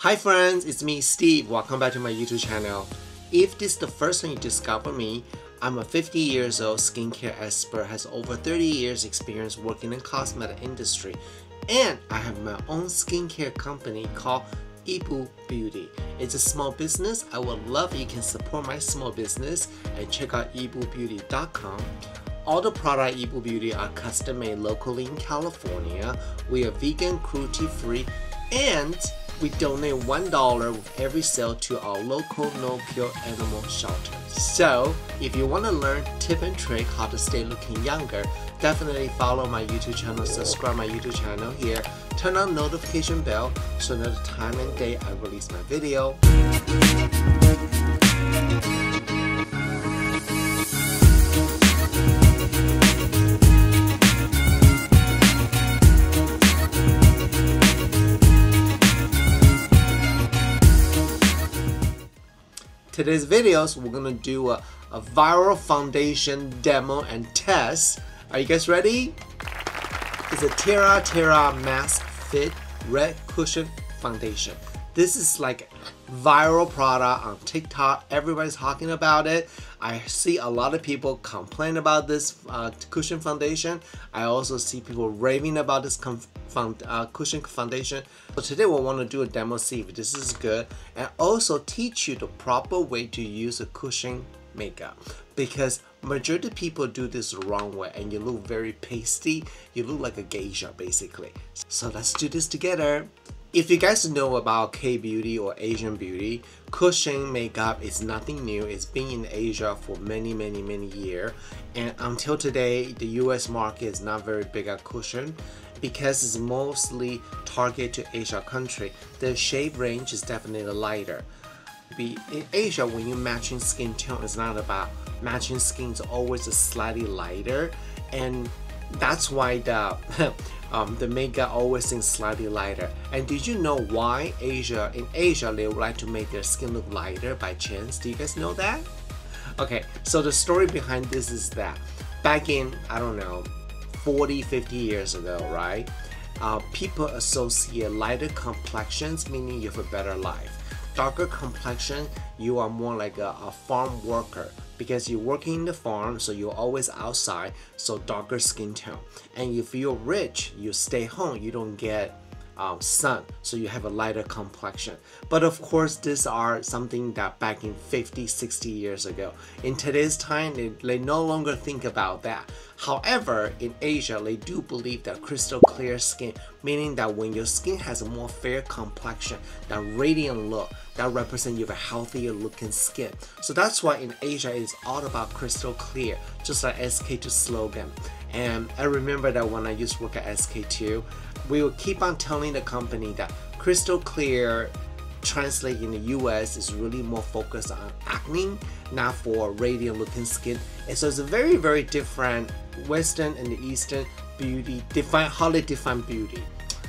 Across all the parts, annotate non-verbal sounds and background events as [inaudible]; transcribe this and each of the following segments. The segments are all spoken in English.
Hi friends, it's me Steve. Welcome back to my YouTube channel. If this is the first time you discover me, I'm a 50 years old skincare expert has over 30 years experience working in cosmetic industry and I have my own skincare company called Yibu Beauty. It's a small business. I would love if you can support my small business and check out yibubeauty.com. All the product Yibu Beauty are custom made locally in California. We are vegan, cruelty free, and we donate $1 with every sale to our local no-kill animal shelter. So, if you want to learn tip and trick how to stay looking younger, definitely follow my YouTube channel, subscribe my YouTube channel here, turn on notification bell so know the time and day I release my video. Today's videos, we're gonna do a, a viral foundation demo and test. Are you guys ready? It's a TIRTIR Mask Fit Red Cushion Foundation. This is like viral product on TikTok. Everybody's talking about it. I see a lot of people complain about this uh, cushion foundation. I also see people raving about this found, uh, cushion foundation. So today we want to do a demo, see if this is good, and also teach you the proper way to use a cushion makeup because majority people do this wrong way and you look very pasty you look like a geisha basically so let's do this together if you guys know about K-beauty or Asian beauty, cushion makeup is nothing new. It's been in Asia for many, many, many years. And until today, the US market is not very big at cushion because it's mostly targeted to Asia country. The shade range is definitely lighter. Be in Asia, when you're matching skin tone, it's not about matching skin. It's always slightly lighter, and that's why the [laughs] um, the makeup always seems slightly lighter. And did you know why Asia in Asia they would like to make their skin look lighter by chance? Do you guys know that? Okay, so the story behind this is that back in I don't know 40 50 years ago, right? Uh, people associate lighter complexions meaning you have a better life. Darker complexion, you are more like a, a farm worker because you're working in the farm so you're always outside so darker skin tone and if you're rich you stay home you don't get um, sun so you have a lighter complexion. But of course these are something that back in 50 60 years ago in today's time they, they no longer think about that. However in asia they do believe that crystal clear skin meaning that when your skin has a more fair complexion that radiant look that represent you have a healthier looking skin. So that's why in asia it's all about crystal clear just like sk2 slogan. And i remember that when i used to work at sk2 we will keep on telling the company that crystal clear translate in the US is really more focused on acne, not for radiant looking skin. And so it's a very, very different Western and the Eastern beauty, define how they define beauty.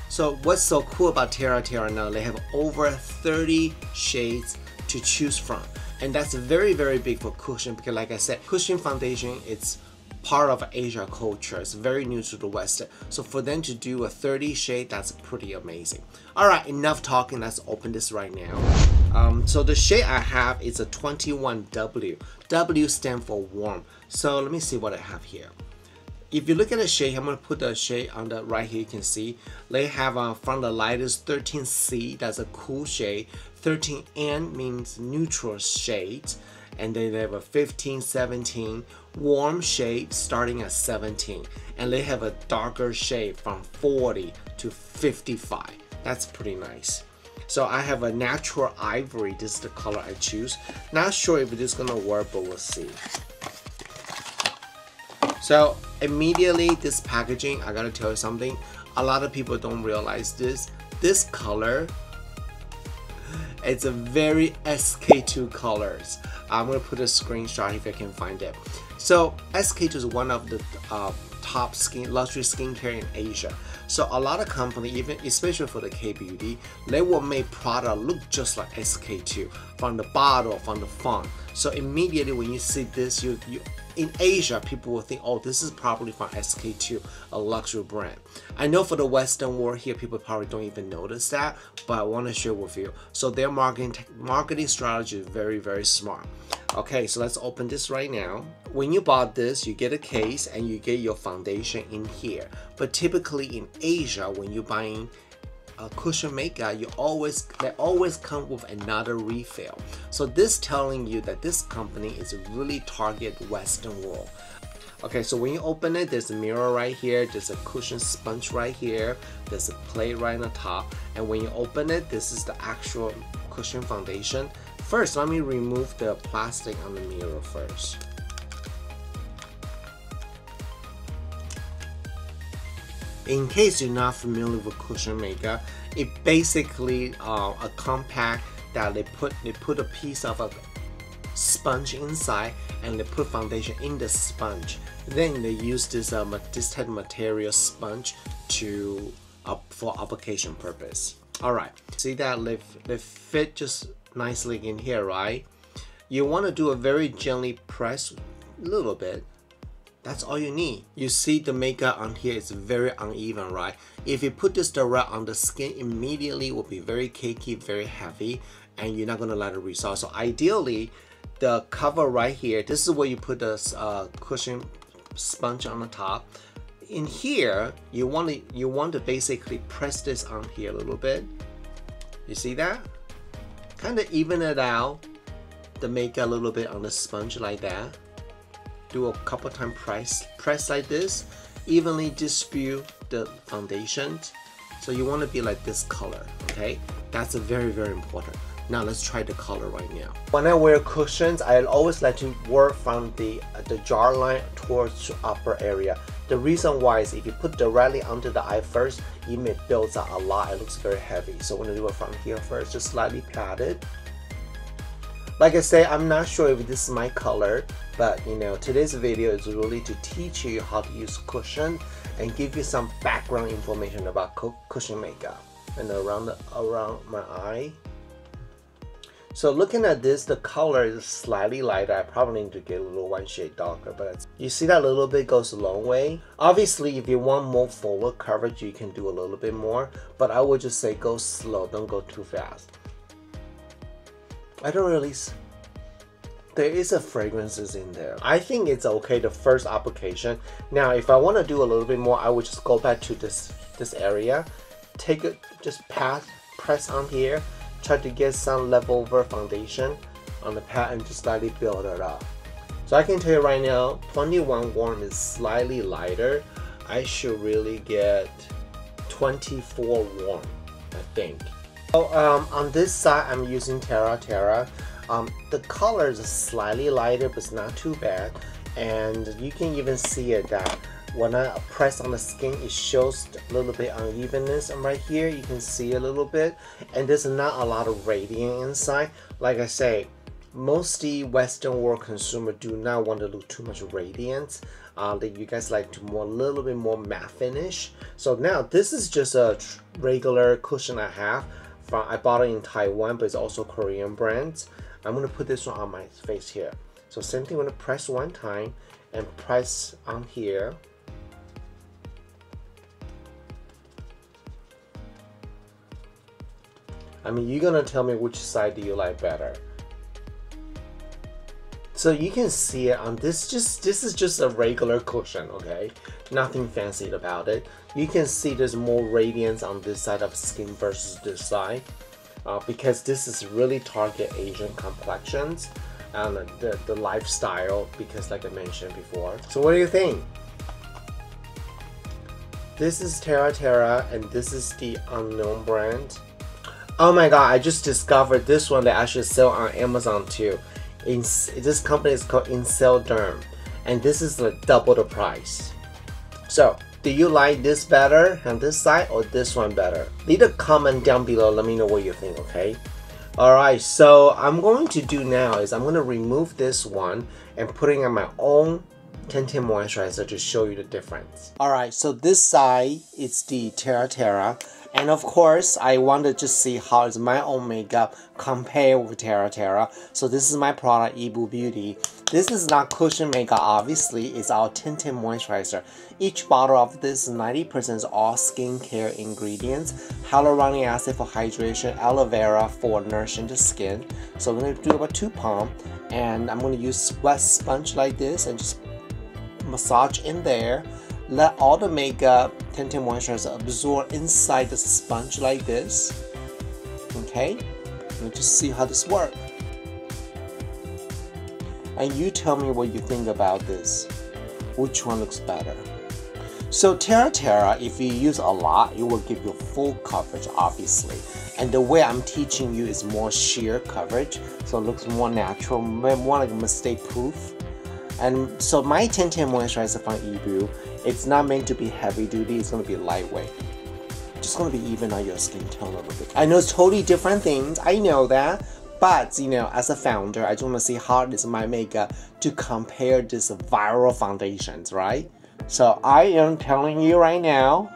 So what's so cool about TIRTIR now, they have over 30 shades to choose from. And that's very, very big for cushion because like I said, cushion foundation, it's part of Asia culture. It's very new to the West. So for them to do a 30 shade, that's pretty amazing. All right, enough talking. Let's open this right now. Um, so the shade I have is a 21W. W stands for warm. So let me see what I have here. If you look at the shade, I'm going to put the shade on the right here. You can see they have uh, from the lightest 13C, that's a cool shade. 13N means neutral shades and then they have a 15, 17 warm shade starting at 17 and they have a darker shade from 40 to 55 that's pretty nice. So I have a natural ivory. This is the color I choose. Not sure if it is gonna work but we'll see. So immediately this packaging I gotta tell you something. A lot of people don't realize this. This color it's a very SK2 colors. I'm gonna put a screenshot if I can find it. So SK2 is one of the uh, top skin luxury skincare in Asia. So a lot of company, even especially for the K-beauty, they will make product look just like SK2 from the bottle, from the font. So immediately when you see this, you, you in Asia, people will think, oh, this is probably from SK2, a luxury brand. I know for the Western world here, people probably don't even notice that, but I want to share with you. So their marketing marketing strategy is very, very smart. Okay, so let's open this right now. When you bought this, you get a case and you get your foundation in here. But typically in Asia, when you're buying a cushion maker, you always they always come with another refill. So this telling you that this company is really target Western world. Okay, so when you open it, there's a mirror right here, there's a cushion sponge right here, there's a plate right on the top, and when you open it, this is the actual cushion foundation. First, let me remove the plastic on the mirror first. In case you're not familiar with cushion maker, it basically uh, a compact that they put they put a piece of a sponge inside and they put foundation in the sponge. Then they use this uh, this type of material sponge to uh, for application purpose. All right, see that they, they fit just nicely in here, right? You want to do a very gently press a little bit that's all you need. You see the makeup on here is very uneven, right? If you put this direct on the skin, immediately will be very cakey, very heavy, and you're not gonna let it resolve. So ideally, the cover right here, this is where you put the uh, cushion sponge on the top. In here, you want to you want to basically press this on here a little bit. You see that? Kind of even it out, the makeup a little bit on the sponge like that do a couple time press press like this evenly distribute the foundation. So you want to be like this color okay? That's a very very important. Now let's try the color right now. When I wear cushions I always like to work from the the jar line towards the upper area. The reason why is if you put directly onto the eye first it may build up a lot. It looks very heavy. So when I do it from here first just slightly pat it like I say, I'm not sure if this is my color, but you know, today's video is really to teach you how to use cushion and give you some background information about cushion makeup and around the, around my eye. So looking at this, the color is slightly lighter. I probably need to get a little one shade darker, but you see that little bit goes a long way. Obviously, if you want more fuller coverage, you can do a little bit more, but I would just say go slow, don't go too fast. I don't really. There is a fragrances in there. I think it's okay the first application. Now, if I want to do a little bit more, I would just go back to this this area, take it, just pat, press on here, try to get some leftover foundation on the pad and just slightly build it up. So I can tell you right now, 21 warm is slightly lighter. I should really get 24 warm, I think. So um, on this side, I'm using TIRTIR. Um, the color is slightly lighter, but it's not too bad. And you can even see it that when I press on the skin, it shows a little bit unevenness. And right here, you can see a little bit. And there's not a lot of radiant inside. Like I say, mostly Western world consumer do not want to look too much radiance. Uh, that you guys like to more a little bit more matte finish. So now this is just a regular cushion I have from I bought it in Taiwan, but it's also Korean brands. I'm gonna put this one on my face here. So same thing, I'm gonna press one time and press on here. I mean, you're gonna tell me which side do you like better. So you can see it on this, just this is just a regular cushion, okay? Nothing fancy about it. You can see there's more radiance on this side of skin versus this side. Uh, because this is really target Asian complexions and the, the lifestyle because like I mentioned before. So what do you think? This is TIRTIR and this is the unknown brand. Oh my god, I just discovered this one that actually sell on Amazon too in this company is called INCELLDERM and this is like double the price so do you like this better on this side or this one better? Leave a comment down below. Let me know what you think okay? Alright so I'm going to do now is I'm going to remove this one and putting on my own tinted moisturizer to show you the difference. Alright so this side is the TIRTIR And of course, I wanted to see how is my own makeup compare with TIRTIR. So this is my product, Yibu Beauty. This is not cushion makeup, obviously. It's our tinted moisturizer. Each bottle of this 90% is all skincare ingredients. Hyaluronic acid for hydration, aloe vera for nourishing the skin. So I'm going to do about two pump. And I'm going to use wet sponge like this and just massage in there let all the makeup tinted moisturizer absorb inside the sponge like this. Okay, let just see how this works. And you tell me what you think about this. Which one looks better? So TIRTIR, if you use a lot, it will give you full coverage, obviously. And the way I'm teaching you is more sheer coverage, so it looks more natural, more like mistake proof. And so my tinted moisturizer from Yibu, it's not meant to be heavy duty, it's gonna be lightweight. Just gonna be even on your skin tone a little bit. I know it's totally different things, I know that, but you know, as a founder, I just wanna see how it is my makeup to compare these viral foundations, right? So I am telling you right now,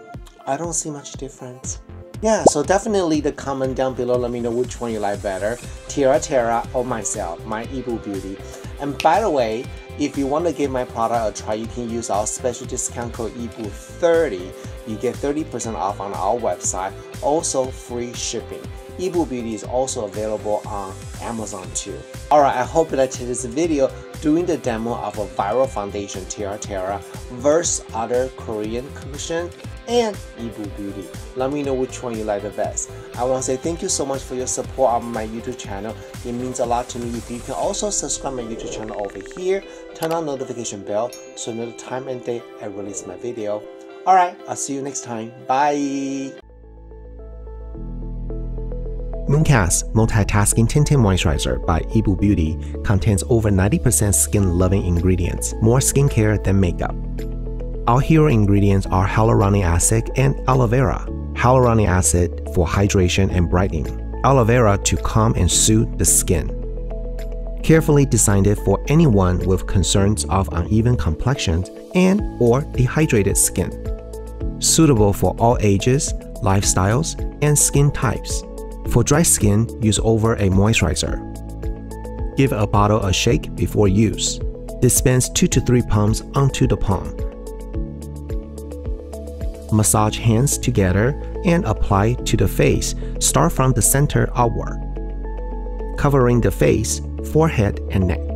I don't see much difference. Yeah, so definitely the comment down below, let me know which one you like better, TIRTIR or myself, my Yibu Beauty. And by the way, if you want to give my product a try, you can use our special discount code EBU30. You get 30% off on our website, also free shipping. Yibu Beauty is also available on Amazon too. Alright, I hope you that today's video doing the demo of a viral foundation TIRTIR versus other Korean cushion and Yibu Beauty. Let me know which one you like the best. I want to say thank you so much for your support on my YouTube channel. It means a lot to me if you can also subscribe my YouTube channel over here, turn on notification bell so you know the time and date I release my video. Alright, I'll see you next time. Bye! Mooncast Multitasking Tinted Moisturizer by Yibu Beauty contains over 90% skin-loving ingredients, more skincare than makeup. Our hero ingredients are hyaluronic acid and aloe vera. Hyaluronic acid for hydration and brightening, aloe vera to calm and soothe the skin. Carefully designed it for anyone with concerns of uneven complexions and or dehydrated skin. Suitable for all ages, lifestyles, and skin types. For dry skin, use over a moisturizer. Give a bottle a shake before use. Dispense 2 to 3 pumps onto the palm massage hands together and apply to the face. Start from the center outward, covering the face, forehead, and neck.